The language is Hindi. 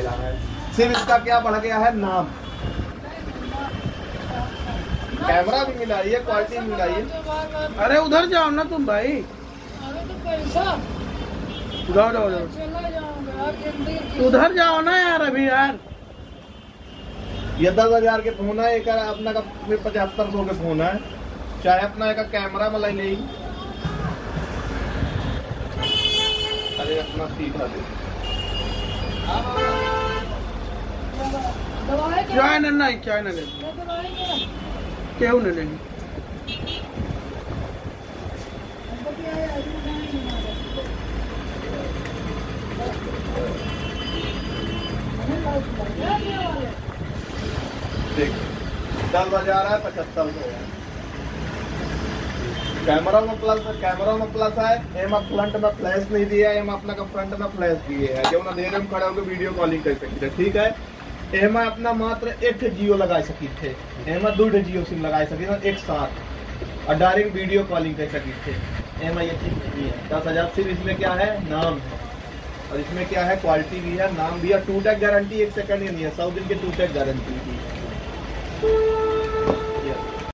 दे रहा है। सिर्फ़ इसका क्या बढ़ गया है? नाम। कैमरा भी मिलाई है क्वालिटी भी मिलाई है। अरे, उधर जाओ ना तुम भाई। जाओ जाओ जाओ उधर जाओ ना यार अभी यार। ये दस हज़ार के फ़ोन है एक अपना का पचहत्तर सौ के फ़ोन है चाहे अपना एक कैमरा वाला ही ले अरे, अपना सीधा दे। चाय ना नहीं ना ना हमको क्या है है, पचहत्तर सौ कैमरा में प्लस कैमरा में प्लस है फ्रंट में फ्लैश नहीं दिया फ्रंट में फ्लैश दिए है। जो ना देर में खड़े होकर वीडियो कॉलिंग कर सकते ठीक है? एमा अपना मात्र एक जियो लगा सकी थे। एमा दो जियो सिम लगा सकी थे, एक साथ। और डायरेक्ट वीडियो कॉलिंग कर सकी थे। एमा ये चीज़ नहीं है। दस हज़ार सिर्फ़ इसमें क्या है? नाम है। और इसमें क्या है? क्वालिटी भी है, नाम भी है। टू टैक गारंटी एक सेकंड ही नहीं है। सौ दिन की टू टैक गारंटी। भी है